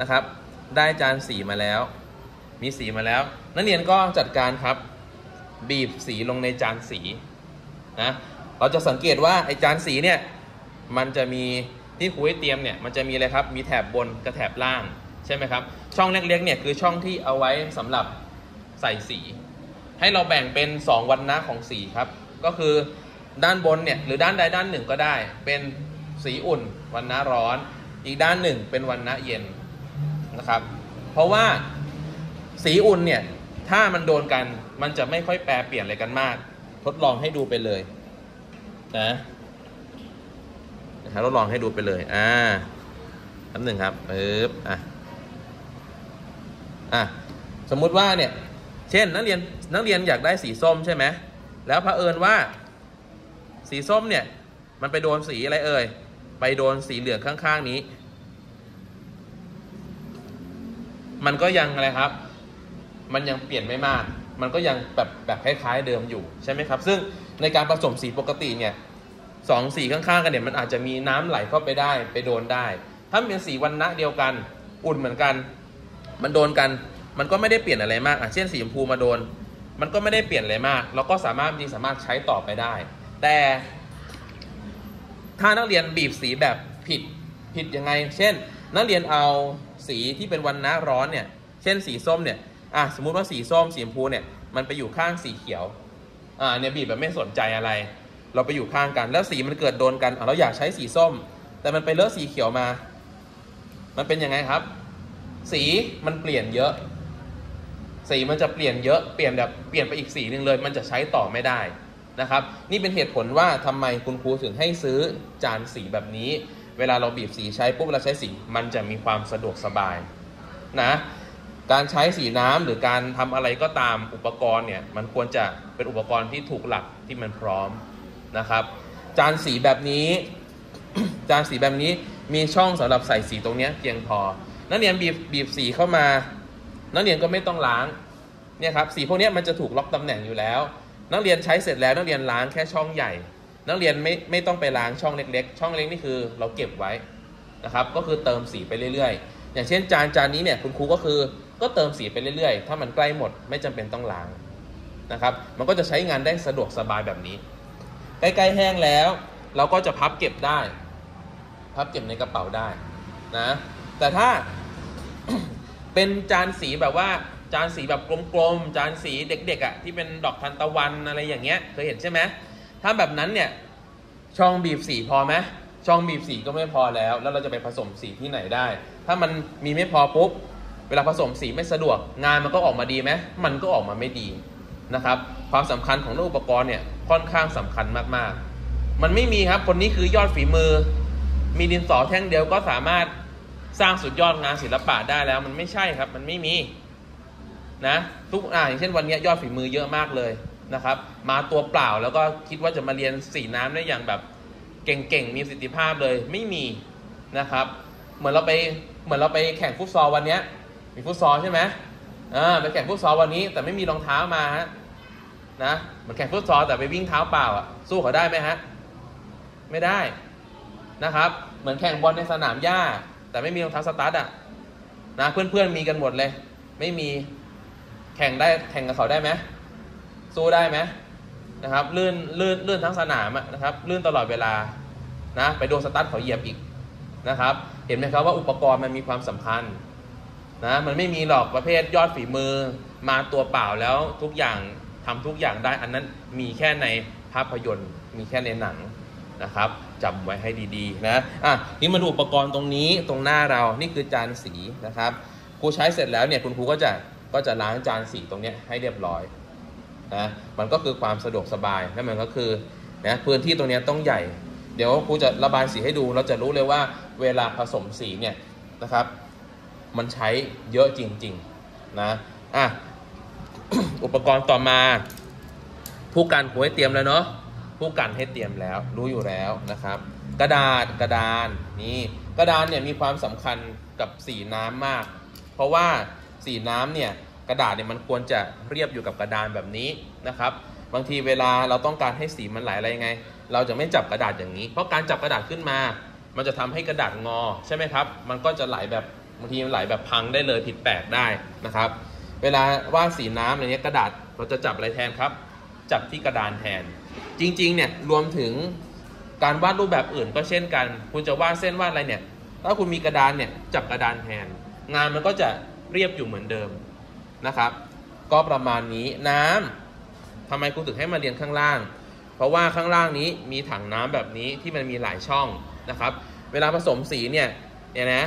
นะครับ ได้จานสีมาแล้ว มีสีมาแล้ว นักเรียนก็จัดการครับ บีบสีลงในจานสีนะเราจะสังเกตว่าไอจานสีเนี่ยมันจะมีที่ครูให้เตรียมเนี่ยมันจะมีอะไรครับมีแถบบนกับแถบล่างใช่ไหมครับช่องเล็กๆเนี่ยคือช่องที่เอาไว้สำหรับใส่สี ให้เราแบ่งเป็น 2 วันนะของสีครับ ก็คือด้านบนเนี่ยหรือด้านใดด้านหนึ่งก็ได้ เป็นสีอุ่นวันนะร้อน อีกด้านหนึ่งเป็นวันนะเย็น นะครับ เพราะว่าสีอุ่นเนี่ยถ้ามันโดนกันมันจะไม่ค่อยแปรเปลี่ยนอะไรกันมาก ทดลองให้ดูไปเลยนะนะครับทดลองให้ดูไปเลยอ่าอันหนึ่งครับปึ๊บอะอะสมมุติว่าเนี่ยเช่นนักเรียนนักเรียนอยากได้สีส้มใช่ไหมแล้วเผอิญว่า สีส้มเนี่ยมันไปโดนสีอะไรเอ่ยไปโดนสีเหลืองข้างๆนี้ มันก็ยังอะไรครับ มันยังเปลี่ยนไม่มาก มันก็ยังแบบแบบคล้ายๆเดิมอยู่ใช่ไหมครับ ซึ่งในการผสมสีปกติเนี่ยสองสีข้างๆกันเนี่ยมันอาจจะมีน้ำไหลเข้าไปได้ไปโดนได้ ถ้าเป็นสีวันณะเดียวกัน อุ่นเหมือนกัน มันโดนกัน มันก็ไม่ได้เปลี่ยนอะไรมากอะเช่นสีชมพูมาโดน มันก็ไม่ได้เปลี่ยนอะไรมาก เราก็สามารถจริงสามารถใช้ต่อไปได้ แต่ถ้านักเรียนบีบสีแบบผิดผิดยังไง เช่น นักเรียนเอา สีที่เป็นวันนะร้อนเนี่ย เช่นสีส้มเนี่ย อะสมมุติว่าสีส้มสีชมพูเนี่ย มันไปอยู่ข้างสีเขียว อ่าเนี่ยบีบแบบไม่สนใจอะไร เราไปอยู่ข้างกัน แล้วสีมันเกิดโดนกันอะเราอยากใช้สีส้ม แต่มันไปเลอะสีเขียวมา มันเป็นยังไงครับ สีมันเปลี่ยนเยอะ สีมันจะเปลี่ยนเยอะ เปลี่ยนแบบเปลี่ยนไปอีกสีหนึ่งเลย มันจะใช้ต่อไม่ได้นะครับ นี่เป็นเหตุผลว่าทำไมคุณครูถึงให้ซื้อจานสีแบบนี้ เวลาเราบีบสีใช้ปุ๊บเราใช้สีมันจะมีความสะดวกสบายนะการใช้สีน้ำหรือการทำอะไรก็ตามอุปกรณ์เนี่ยมันควรจะเป็นอุปกรณ์ที่ถูกหลักที่มันพร้อมนะครับ จานสีแบบนี้ จานสีแบบนี้มีช่องสำหรับใส่สีตรงนี้เพียงพอ นักเรียนบีบบีบสีเข้ามา นักเรียนก็ไม่ต้องล้างเนี่ยครับสีพวกนี้มันจะถูกล็อกตำแหน่งอยู่แล้ว นักเรียนใช้เสร็จแล้วนักเรียนล้างแค่ช่องใหญ่ นักเรียนไม่ไม่ต้องไปล้างช่องเล็กๆ ช่องเล็กนี่คือเราเก็บไว้นะครับ ก็คือเติมสีไปเรื่อยๆ อย่างเช่นจานจานนี้เนี่ยคุณครูก็คือก็เติมสีไปเรื่อยๆ ถ้ามันใกล้หมดไม่จำเป็นต้องล้างนะครับ มันก็จะใช้งานได้สะดวกสบายแบบนี้ ใกล้ๆแห้งแล้ว เราก็จะพับเก็บได้ พับเก็บในกระเป๋าได้นะ แต่ถ้าเป็นจานสีแบบว่าจานสีแบบกลมๆ จานสีเด็กๆอะ่ะที่เป็นดอกทานตะวันอะไรอย่างเงี้ยเคยเห็นใช่ไหม ถ้าแบบนั้นเนี่ยช่องบีบสีพอไหมช่องบีบสีก็ไม่พอแล้ว แล้วเราจะไปผสมสีที่ไหนได้ ถ้ามันมีไม่พอปุ๊บเวลาผสมสีไม่สะดวก งานมันก็ออกมาดีไหมมันก็ออกมาไม่ดีนะครับ ความสำคัญของอุปกรณ์เนี่ยค่อนข้างสำคัญมากๆ มันไม่มีครับคนนี้คือยอดฝีมือ มีดินสอแท่งเดียวก็สามารถสร้างสุดยอดงานศิลปะได้แล้ว มันไม่ใช่ครับ มันไม่มีนะทุกอ่าอย่างเช่นวันนี้ยอดฝีมือเยอะมากเลย นะครับ มาตัวเปล่าแล้วก็คิดว่าจะมาเรียนสีน้ำได้อย่างแบบเก่งๆ มีประสิทธิภาพเลยไม่มีนะครับ เหมือนเราไปเหมือนเราไปแข่งฟุตซอลวันนี้มีฟุตซอลใช่ไหมอ่าไปแข่งฟุตซอลวันนี้แต่ไม่มีรองเท้ามาฮะนะเหมือนแข่งฟุตซอลแต่ไปวิ่งเท้าเปล่าอะสู้เขาได้ไหมฮะไม่ได้นะครับ เหมือนแข่งบอลในสนามหญ้า แต่ไม่มีรองเท้าสตาร์ทอะนะเพื่อนๆมีกันหมดเลย ไม่มีแข่งได้แข่งกับเขาได้ไหม สู้ได้ไหมนะครับลื่นลื่นลื่นทั้งสนามนะครับลื่นตลอดเวลานะไปโดนสตาร์ทเขาเหยียบอีกนะครับ เห็นไหมครับว่าอุปกรณ์มันมีความสำคัญนะมันไม่มีหรอกประเภทยอดฝีมือมาตัวเปล่าแล้วทุกอย่างทำทุกอย่างได้ อันนั้นมีแค่ในภาพยนตร์ มีแค่ในหนังนะครับจำไว้ให้ดีๆนะอะนี่มาดูอุปกรณ์ตรงนี้ตรงหน้าเรานี่คือจานสีนะครับครูใช้เสร็จแล้วเนี่ยคุณครูก็จะก็จะล้างจานสีตรงนี้ให้เรียบร้อย นะมันก็คือความสะดวกสบายและมันก็คือนะพื้นที่ตรงนี้ต้องใหญ่ เดี๋ยวครูจะระบายสีให้ดู เราจะรู้เลยว่าเวลาผสมสีเนี่ยนะครับ มันใช้เยอะจริงๆนะอะอุปกรณ์ต่อมา ผู้กันครูให้เตรียมแล้วเนาะผู้กันให้เตรียมแล้วรู้อยู่แล้วนะครับ กระดาษกระดานนี่กระดานเนี่ยมีความสำคัญกับสีน้ำมาก เพราะว่าสีน้ำเนี่ย กระดาษเนี่ยมันควรจะเรียบอยู่กับกระดานแบบนี้นะครับ บางทีเวลาเราต้องการให้สีมันไหลอะไรยังไง เราจะไม่จับกระดาษอย่างนี้ เพราะการจับกระดาษขึ้นมา มันจะทำให้กระดาษงอใช่ไหมครับ มันก็จะไหลแบบบางทีมันไหลแบบพังได้เลยผิดแปลกได้นะครับ เวลาวาดสีน้ำอะไรเนี้ยกระดาษเราจะจับอะไรแทนครับ จับที่กระดานแทน จริงๆเนี่ยรวมถึงการวาดรูปแบบอื่นก็เช่นกัน คุณจะวาดเส้นวาดอะไรเนี่ย ถ้าคุณมีกระดานเนี่ยจับกระดานแทน งานมันก็จะเรียบอยู่เหมือนเดิม นะครับ ก็ประมาณนี้น้ำทำไมครูถึงให้มาเรียนข้างล่าง เพราะว่าข้างล่างนี้มีถังน้ำแบบนี้ที่มันมีหลายช่องนะครับ เวลาผสมสีเนี่ยเนี่ยนะ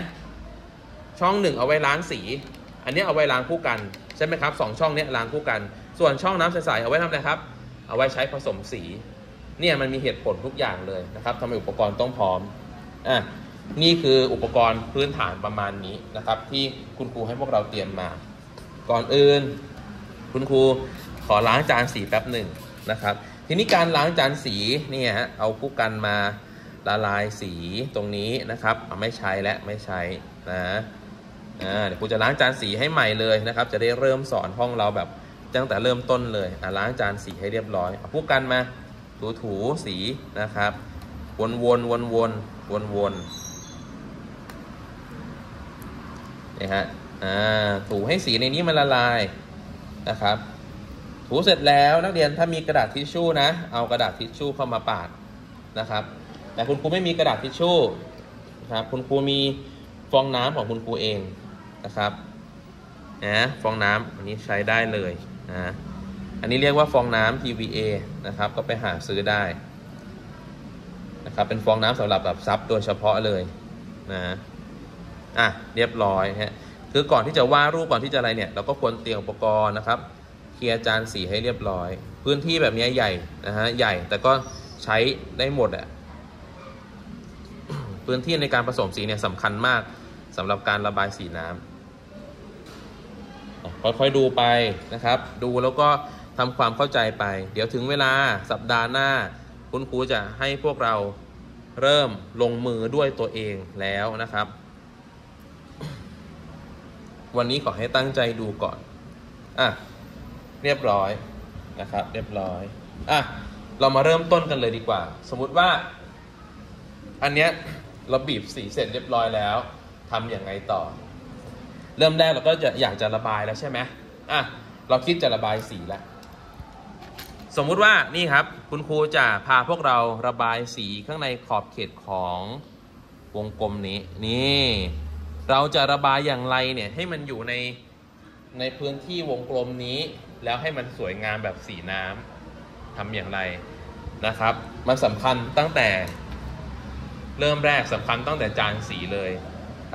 ช่องหนึ่งเอาไว้ล้างสี อันนี้เอาไว้ล้างคู่กันใช่ไหมครับสองช่องเนี้ยล้างคู่กัน ส่วนช่องน้ำใสๆเอาไว้ทำอะไรครับ เอาไว้ใช้ผสมสีเนี่ยมันมีเหตุผลทุกอย่างเลยนะครับทำไมอุปกรณ์ต้องพร้อมอะนี่คืออุปกรณ์พื้นฐานประมาณนี้นะครับ ที่คุณครูให้พวกเราเตรียมมา ก่อนอื่น คุณครูขอล้างจานสีแป๊บหนึ่งนะครับ ทีนี้การล้างจานสีนี่ฮะเอาผู้กันมาละลายสีตรงนี้นะครับเอาไม่ใช้และไม่ใช้นะเดี๋ยวครูจะล้างจานสีให้ใหม่เลยนะครับ จะได้เริ่มสอนห้องเราแบบตั้งแต่เริ่มต้นเลยอะล้างจานสีให้เรียบร้อยเอาผู้กันมาถูถูๆสีนะครับ วนวนวนวนวนวนๆนี่ฮะ อ่าถูให้สีในนี้มันละลายนะครับ ถูเสร็จแล้วนักเรียนถ้ามีกระดาษทิชชู่นะ เอากระดาษทิชชู่เข้ามาปาดนะครับ แต่คุณครูไม่มีกระดาษทิชชู่นะครับคุณครูมีฟองน้ำของคุณครูเองนะครับนะฟองน้ำอันนี้ใช้ได้เลยนะอันนี้เรียกว่าฟองน้ำ PVA นะครับ ก็ไปหาซื้อได้นะครับ เป็นฟองน้ำสำหรับแบบซับโดยเฉพาะเลยนะอะเรียบร้อยฮะ คือก่อนที่จะวาดรูปก่อนที่จะอะไรเนี่ยเราก็ควรเตรียมอุปกรณ์นะครับเคลียร์จานสีให้เรียบร้อย พื้นที่แบบนี้ใหญ่นะฮะใหญ่แต่ก็ใช้ได้หมดอะพื้นที่ในการผสมสีเนี่ยสำคัญมากสำหรับการระบายสีน้ำค่อยๆดูไปนะครับ ดูแล้วก็ทำความเข้าใจไป เดี๋ยวถึงเวลาสัปดาห์หน้า คุณครูจะให้พวกเราเริ่มลงมือด้วยตัวเองแล้วนะครับ วันนี้ขอให้ตั้งใจดูก่อน อะ เรียบร้อยนะครับ เรียบร้อย อะ เรามาเริ่มต้นกันเลยดีกว่า สมมุติว่า อันเนี้ยเราบีบสีเสร็จเรียบร้อยแล้วทำอย่างไงต่อ เริ่มแรกเราก็จะอยากจะระบายแล้วใช่ไหมอะ เราคิดจะระบายสีแล้ว สมมุติว่านี่ครับ คุณครูจะพาพวกเราระบายสีข้างในขอบเขตของวงกลมนี้ นี่ เราจะระบายอย่างไรเนี่ยให้มันอยู่ในในพื้นที่วงกลมนี้ แล้วให้มันสวยงามแบบสีน้ำทำอย่างไรนะครับ มันสำคัญตั้งแต่ เริ่มแรกสำคัญตั้งแต่จานสีเลย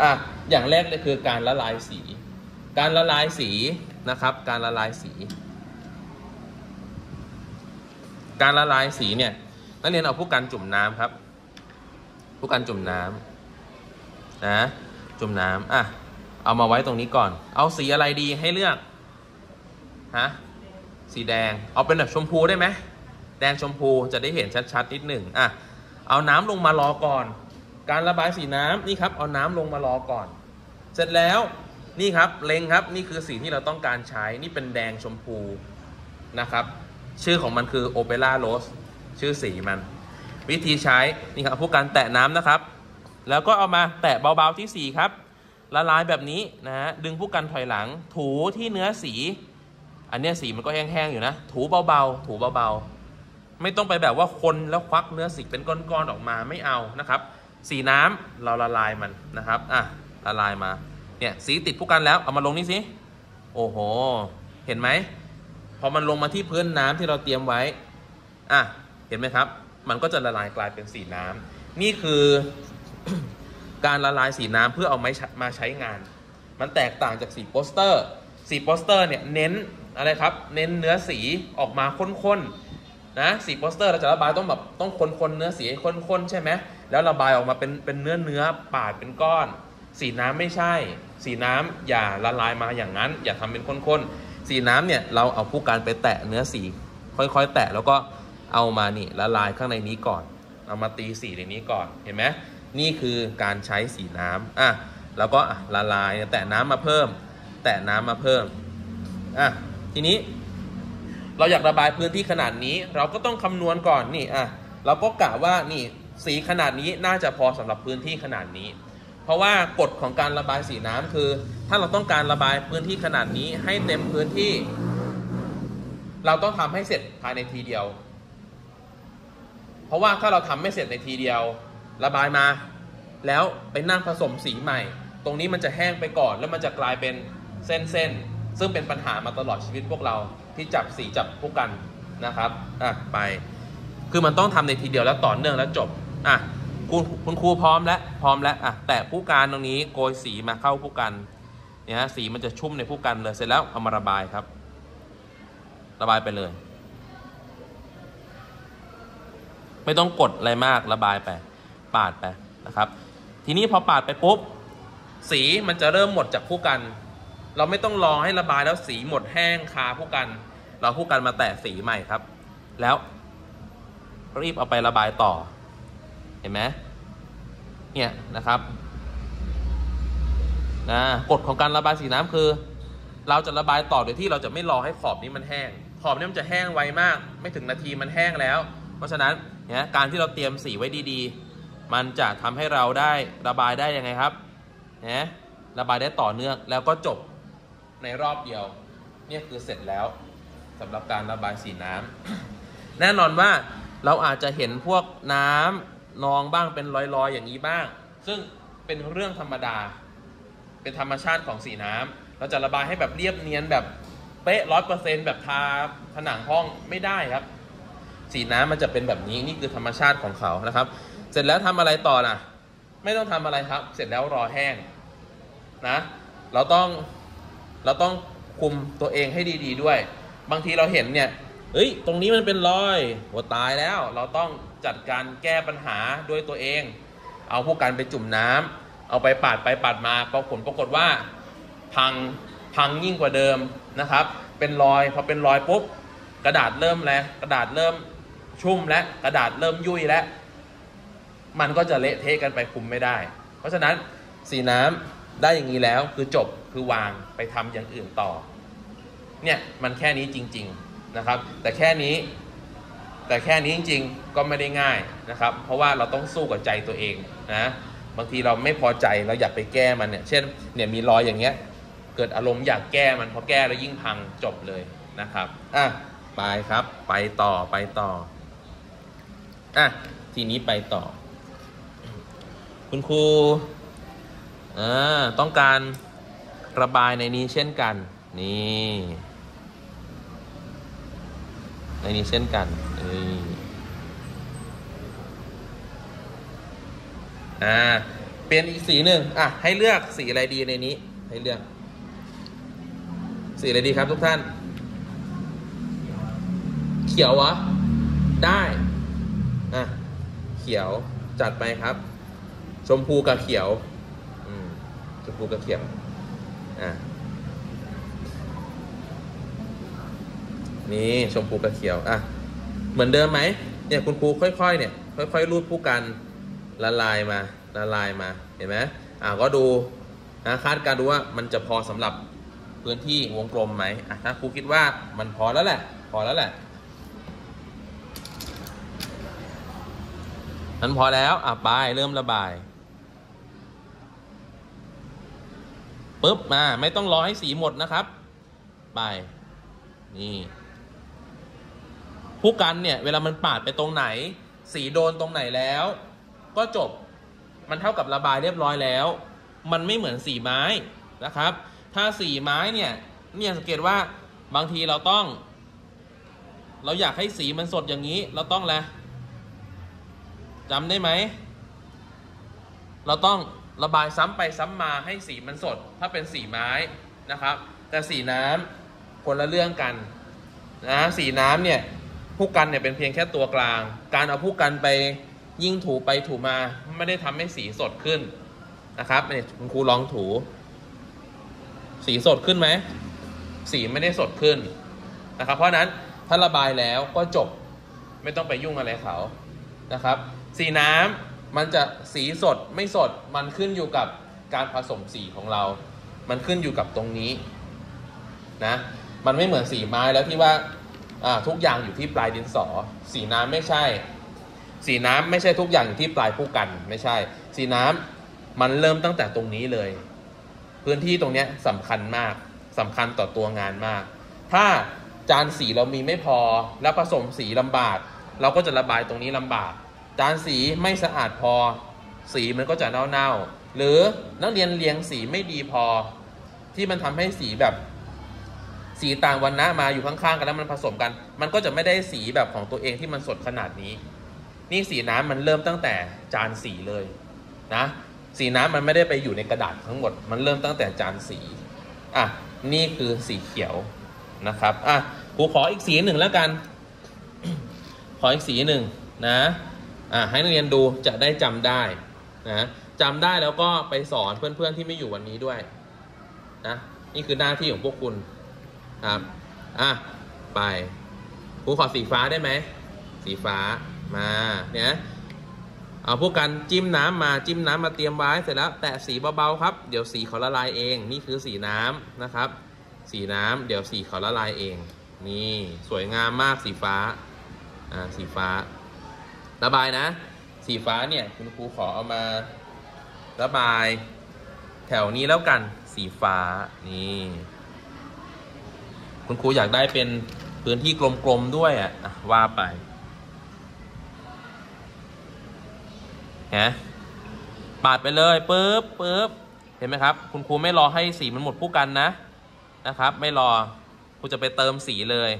อะอย่างแรกเลยคือการละลายสี การละลายสีนะครับ การละลายสี การละลายสีเนี่ยนักเรียนเอาผู้กันจุ่มน้ำครับ ผู้กันจุ่มน้ำนะ มน้ำอะเอามาไว้ตรงนี้ก่อน เอาสีอะไรดีให้เลือกฮะสีแดง เอาเป็นแบบชมพูได้ไหมแดงชมพูจะได้เห็นชัดๆนิดหนึ่งอะเอาน้ำลงมารอก่อน การระบายสีน้ำนี่ครับ เอาน้ำลงมารอก่อน เสร็จแล้วนี่ครับเล็งครับนี่คือสีที่เราต้องการใช้นี่เป็นแดงชมพูนะครับ ชื่อของมันคือโอเปร่าโรสชื่อสีมัน วิธีใช้นี่ครับพวกการแตะน้ำนะครับ แล้วก็เอามาแตะเบาๆที่สีครับ ละลายแบบนี้นะฮะดึงผู้กันถอยหลัง ถูที่เนื้อสี อันนี้สีมันก็แห้งๆอยู่นะ ถูเบาๆ ถูเบาๆ ไม่ต้องไปแบบว่าคนแล้วควักเนื้อสีเป็นก้อนๆออกมาไม่เอานะครับ สีน้ำเราละลายมันนะครับอะละลายมาเนี่ยสีติดผู้กันแล้วเอามาลงนี่สิโอ้โห เห็นไหมพอมันลงมาที่พื้นน้ำที่เราเตรียมไว้อะเห็นไหมครับ มันก็จะละลายกลายเป็นสีน้ำนี่คือ การละลายสีน้ำเพื่อเอาไม้มาใช้งาน มันแตกต่างจากสีโปสเตอร์ สีโปสเตอร์เนี่ยเน้นอะไรครับ เน้นเนื้อสีออกมาข้นๆนะสีโปสเตอร์เราจะระบายต้องแบบต้องคนๆเนื้อสีให้ข้นๆใช่ไหมแล้วระบายออกมาเป็นเป็นเนื้อเนื้อปาดเป็นก้อน สีน้ำไม่ใช่ สีน้ำอย่าละลายมาอย่างนั้น อย่าทำเป็นข้นๆสีน้ำเนี่ยเราเอาผู้การไปแตะเนื้อสี ค่อยๆ แตะแล้วก็เอามานี่ละลายข้างในนี้ก่อน เอามาตีสีในนี้ก่อนเห็นไหม นี่คือการใช้สีน้ำอะแล้วก็ละลายแตะน้ำมาเพิ่ม แตะน้ำมาเพิ่มอะทีนี้ เราอยากระบายพื้นที่ขนาดนี้ เราก็ต้องคำนวณก่อนนี่อะเราก็กะว่านี่สีขนาดนี้น่าจะพอสำหรับพื้นที่ขนาดนี้ เพราะว่ากฎของการระบายสีน้ำคือ ถ้าเราต้องการระบายพื้นที่ขนาดนี้ให้เต็มพื้นที่ เราต้องทำให้เสร็จภายในทีเดียว เพราะว่าถ้าเราทำไม่เสร็จในทีเดียว ระบายมา แล้วไปนั่งผสมสีใหม่ ตรงนี้มันจะแห้งไปก่อนแล้วมันจะกลายเป็นเส้นๆ ซึ่งเป็นปัญหามาตลอดชีวิตพวกเราที่จับสีจับพวกกันนะครับอะไป คือมันต้องทำในทีเดียวแล้วต่อเนื่องแล้วจบอะคุณคุณครูพร้อมแล้วพร้อมแล้วอะแตะผู้การตรงนี้โกยสีมาเข้าผู้กันเนี่ยฮะสีมันจะชุ่มในผู้กันเลยเสร็จแล้วเอามาระบายครับ ระบายไปเลย ไม่ต้องกดอะไรมากระบายไป ปาดไปนะครับ ทีนี้พอปาดไปปุ๊บ สีมันจะเริ่มหมดจากผู้กัน เราไม่ต้องรอให้ระบายแล้วสีหมดแห้งคาผู้กัน เราผู้กันมาแตะสีใหม่ครับ แล้วรีบเอาไประบายต่อ เห็นไหมเนี่ยนะครับนะกฎของการระบายสีน้ำคือ เราจะระบายต่อโดยที่เราจะไม่รอให้ขอบนี้มันแห้ง ขอบนี้มันจะแห้งไวมาก ไม่ถึงนาทีมันแห้งแล้ว เพราะฉะนั้นเนี่ยการที่เราเตรียมสีไว้ดีๆ มันจะทำให้เราได้ระบายได้ยังไงครับนะระบายได้ต่อเนื่องแล้วก็จบในรอบเดียวเนี่ยคือเสร็จแล้วสำหรับการระบายสีน้ำแน่นอนว่าเราอาจจะเห็นพวกน้ำนองบ้างเป็นรอยๆอย่างนี้บ้าง ซึ่งเป็นเรื่องธรรมดา เป็นธรรมชาติของสีน้ำเราจะระบายให้แบบเรียบเนียนแบบเป๊ะร้อยเปอร์เซ็นแบบทาผนังห้องไม่ได้ครับ สีน้ำมันจะเป็นแบบนี้นี่คือธรรมชาติของเขานะครับ เสร็จแล้วทำอะไรต่อนะไม่ต้องทำอะไรครับ เสร็จแล้วรอแห้งนะ เราต้องเราต้องคุมตัวเองให้ดี ๆ ด้วย บางทีเราเห็นเนี่ยเอ้ย ตรงนี้มันเป็นรอยหัวตายแล้ว เราต้องจัดการแก้ปัญหาด้วยตัวเอง เอาพวกกันไปจุ่มน้ำเอาไปปาดไปปาดมาปรากฏปรากฏว่า พังพังยิ่งกว่าเดิมนะครับ เป็นรอยพอเป็นรอยปุ๊บกระดาษเริ่มแล้วกระดาษเริ่มชุ่มและกระดาษเริ่มยุ่ยแล้ว มันก็จะเละเทะกันไปคุมไม่ได้ เพราะฉะนั้นสีน้ำได้อย่างนี้แล้วคือจบคือวางไปทำอย่างอื่นต่อ เนี่ยมันแค่นี้จริง ๆนะครับ แต่แค่นี้ แต่แค่นี้จริง ๆ ก็ไม่ได้ง่ายนะครับ เพราะว่าเราต้องสู้กับใจตัวเองนะบางทีเราไม่พอใจเราอยากไปแก้มันเนี่ยเช่นเนี่ยมีรอยอย่างเงี้ยเกิดอารมณ์อยากแก้มันพอแก้แล้วยิ่งพังจบเลยนะครับอะไปครับไปต่อไปต่ออะทีนี้ไปต่อ คุณครูอ่าต้องการระบายในนี้เช่นกัน นี่ในนี้เช่นกันนี่อ่าเปลี่ยนอีกสีหนึ่งอะ ให้เลือกสีอะไรดีในนี้ ให้เลือก สีอะไรดีครับทุกท่าน เขียววะได้ อะ เขียวจัดไปครับ ชมพูกับเขียวชมพูกับเขียวอะนี่ชมพูกับเขียวอะเหมือนเดิมไหมเนี่ยคุณครูค่อย ๆ เนี่ย ค่อยๆรูดผู้กันละลายมาละลายมาเห็นไหมอ่าก็ดูนะคาดการดูว่ามันจะพอสำหรับพื้นที่วงกลมไหมอะถ้าครูคิดว่ามันพอแล้วแหละ พอแล้วแหละมันพอแล้วอะไปเริ่มระบาย ปุ๊บมาไม่ต้องรอให้สีหมดนะครับ ไป นี่ผู้กันเนี่ย เวลามันปาดไปตรงไหน สีโดนตรงไหนแล้ว ก็จบมันเท่ากับระบายเรียบร้อยแล้ว มันไม่เหมือนสีไม้นะครับ ถ้าสีไม้เนี่ยเนี่ยสังเกตว่าบางทีเราต้อง เราอยากให้สีมันสดอย่างนี้ เราต้องอะไรจำได้ไหม เราต้อง ระบายซ้ำไปซ้ำมาให้สีมันสด ถ้าเป็นสีไม้นะครับ แต่สีน้ำคนละเรื่องกันนะสีน้ำเนี่ยผู้กันเนี่ยเป็นเพียงแค่ตัวกลาง การเอาผู้กันไปยิ่งถูไปถูมาไม่ได้ทำให้สีสดขึ้นนะครับเนี่ยคุณครูลองถู สีสดขึ้นไหมสีไม่ได้สดขึ้นนะครับ เพราะนั้นถ้าระบายแล้วก็จบไม่ต้องไปยุ่งอะไรเขานะครับ สีน้ำ มันจะสีสดไม่สดมันขึ้นอยู่กับการผสมสีของเรา มันขึ้นอยู่กับตรงนี้นะ มันไม่เหมือนสีไม้แล้วที่ว่าทุกอย่างอยู่ที่ปลายดินสอ สีน้ำไม่ใช่ สีน้ำไม่ใช่ทุกอย่างอยู่ที่ปลายผู้กันไม่ใช่ สีน้มันเริ่มตั้งแต่ตรงนี้เลย พื้นที่ตรงนี้ยสำคัญมากสำคัญต่อตัวงานมาก ถ้าจานสีเรามีไม่พอแล้วผสมสีลำบาก เราก็จะระบายตรงนี้ลำบาก จานสีไม่สะอาดพอ สีมันก็จะเน่าๆ หรือนักเรียนเรียงสีไม่ดีพอ ที่มันทำให้สีแบบสีต่างวันนะมาอยู่ข้างๆกันแล้วมันผสมกัน มันก็จะไม่ได้สีแบบของตัวเองที่มันสดขนาดนี้ นี่สีน้ำมันเริ่มตั้งแต่จานสีเลยนะสีน้ำมันไม่ได้ไปอยู่ในกระดาษทั้งหมด มันเริ่มตั้งแต่จานสีอะนี่คือสีเขียวนะครับอะครูขออีกสีหนึ่งแล้วกัน ขออีกสีหนึ่งนะ ให้นักเรียนดูจะได้จำได้นะจำได้แล้วก็ไปสอนเพื่อนๆที่ไม่อยู่วันนี้ด้วยนะนี่คือหน้าที่ของพวกคุณครับอะไปครูขอสีฟ้าได้ไหมสีฟ้ามาเนี่ยเอาพวกกันจิ้มน้ำมาจิ้มน้ำมาเตรียมไว้เสร็จแล้ว แตะสีเบาๆครับ เดี๋ยวสีเขาละลายเอง นี่คือสีน้ำนะครับ สีน้ำเดี๋ยวสีเขาละลายเอง นี่สวยงามมากสีฟ้าอ่าสีฟ้า ระบายนะ สีฟ้าเนี่ยคุณครูขอเอามาระบายแถวนี้แล้วกันสีฟ้านี่คุณครูอยากได้เป็นพื้นที่กลมๆด้วยอะว่าไปฮะปาดไปเลยปึ๊บปึ๊บเห็นไหมครับ คุณครูไม่รอให้สีมันหมดผู้กันนะนะครับ ไม่รอครูจะไปเติมสีเลย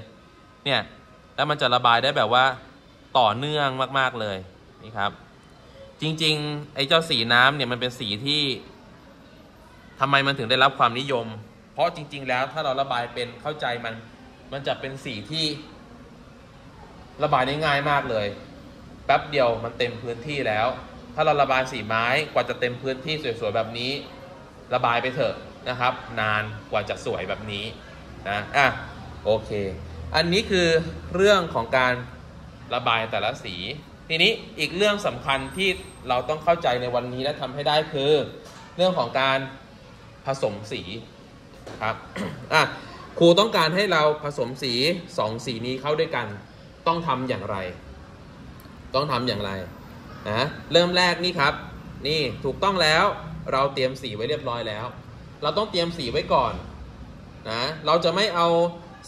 เนี่ย แล้วมันจะระบายได้แบบว่า ต่อเนื่องมาก ๆเลยนี่ครับ จริงๆ ไอ้เจ้าสีน้ำเนี่ยมันเป็นสีที่ทำไมมันถึงได้รับความนิยม เพราะจริง ๆ แล้วถ้าเราระบายเป็นเข้าใจมัน มันจะเป็นสีที่ระบายได้ง่ายมากเลย แป๊บเดียวมันเต็มพื้นที่แล้ว ถ้าเราระบายสีไม้กว่าจะเต็มพื้นที่สวยๆแบบนี้ ระบายไปเถอะนะครับ นานกว่าจะสวยแบบนี้นะอะโอเค อันนี้คือเรื่องของการ ระบายแต่ละสี ทีนี้อีกเรื่องสำคัญที่เราต้องเข้าใจในวันนี้และทำให้ได้คือ เรื่องของการผสมสีครับอะครูต้องการให้เราผสมสีสองสีนี้เข้าด้วยกัน ต้องทำอย่างไร ต้องทำอย่างไรนะเริ่มแรกนี่ครับ นี่ถูกต้องแล้วเราเตรียมสีไว้เรียบร้อยแล้ว เราต้องเตรียมสีไว้ก่อนนะเราจะไม่เอา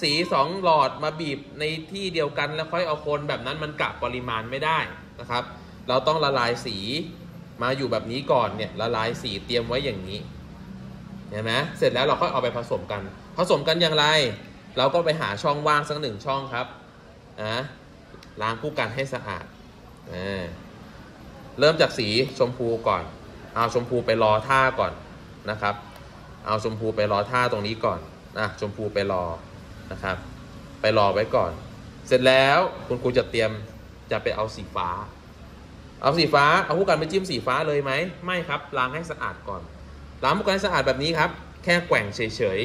สีสองหลอดมาบีบในที่เดียวกันแล้วค่อยเอาคนแบบนั้นมันกะปริมาณไม่ได้นะครับ เราต้องละลายสีมาอยู่แบบนี้ก่อนเนี่ยละลายสีเตรียมไว้อย่างนี้เห็นไหมเสร็จแล้วเราก็เอาไปผสมกัน ผสมกันอย่างไร เราก็ไปหาช่องว่างสักหนึ่งช่องครับนะล้างผู้กันให้สะอาดเริ่มจากสีชมพูก่อน เอาชมพูไปรอท่าก่อนนะครับ เอาชมพูไปรอท่าตรงนี้ก่อนนะชมพูไปรอ นะครับ ไปรอไว้ก่อน เสร็จแล้วคุณครูจะเตรียมจะไปเอาสีฟ้า เอาสีฟ้าเอาผู้กันไปจิ้มสีฟ้าเลยไหมไม่ครับล้างให้สะอาดก่อนล้างผู้กันให้สะอาดแบบนี้ครับ แค่แกว่งเฉย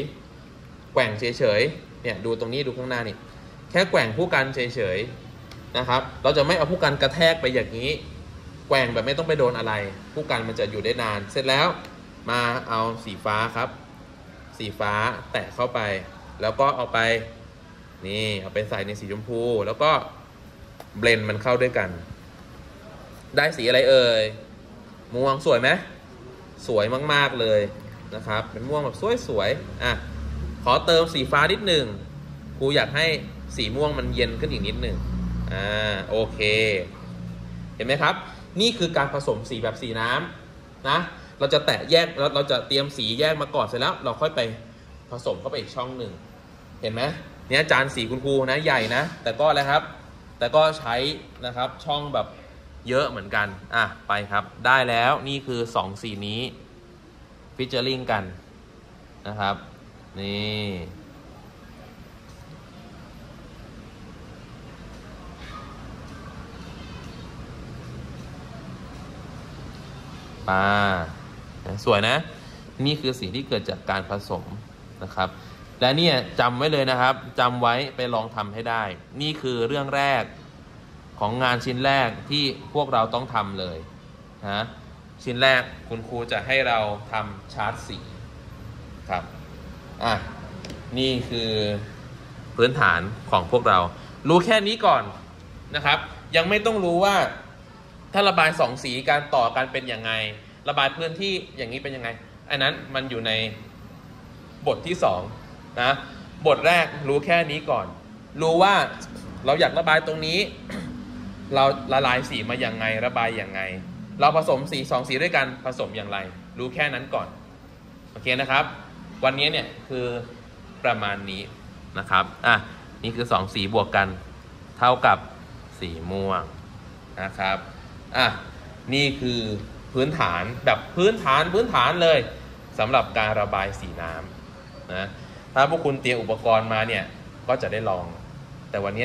ๆแกว่งเฉยๆเนี่ยดูตรงนี้ดูข้างหน้านี่แค่แกว่งผู้กันเฉยๆนะครับ เราจะไม่เอาผู้กันกระแทกไปอย่างนี้แกว่งแบบไม่ต้องไปโดนอะไร ผู้กันมันจะอยู่ได้นาน เสร็จแล้วมาเอาสีฟ้าครับ สีฟ้าแตะเข้าไป แล้วก็เอาไปนี่เอาไปใส่ในสีชมพู แล้วก็เบลนมันเข้าด้วยกัน ได้สีอะไรเอ่ยม่วงสวยไหมสวยมากๆเลยนะครับ เป็นม่วงแบบสวยๆอะขอเติมสีฟ้านิดหนึ่งครูอยากให้สีม่วงมันเย็นขึ้นอีกนิดหนึ่งอ่าโอเค เห็นไหมครับ นี่คือการผสมสีแบบสีน้ำนะเราจะแตะแยกเราเราจะเตรียมสีแยกมาก่อนเสร็จแล้ว เราค่อยไปผสมเข้าไปอีกช่องหนึ่ง เห็นไหมเนี่ยจานสีคุณครูนะใหญ่นะ แต่ก็อะไรครับ แต่ก็ใช้นะครับช่องแบบเยอะเหมือนกัน อะ ไปครับ ได้แล้วนี่คือสองสีนี้ฟิชเจอริงกันนะครับ นี่ปาสวยนะ นี่คือสีที่เกิดจากการผสมนะครับ และเนี่ยจำไว้เลยนะครับจำไว้ไปลองทำให้ได้ นี่คือเรื่องแรกของงานชิ้นแรกที่พวกเราต้องทำเลยนะชิ้นแรกคุณครูจะให้เราทำชาร์ตสีครับอะนี่คือพื้นฐานของพวกเรา รู้แค่นี้ก่อนนะครับ ยังไม่ต้องรู้ว่า ถ้าระบายสองสีการต่อกันเป็นยังไง ระบายพื้นที่อย่างนี้เป็นยังไง อันนั้นมันอยู่ในบทที่สอง นะบทแรกรู้แค่นี้ก่อน รู้ว่าเราอยากระบายตรงนี้ เราละลายสีมาอย่างไงระบายอย่างไง เราผสมสีสองสีด้วยกันผสมอย่างไร รู้แค่นั้นก่อนโอเคนะครับ วันนี้เนี่ยคือประมาณนี้นะครับอะนี่คือสองสีบวกกัน เท่ากับสีม่วงนะครับอะนี่คือพื้นฐานแบบพื้นฐานพื้นฐานเลยสำหรับการระบายสีน้ำนะ ถ้าพวกคุณเตรียมอุปกรณ์มาเนี่ยก็จะได้ลองแต่วันนี้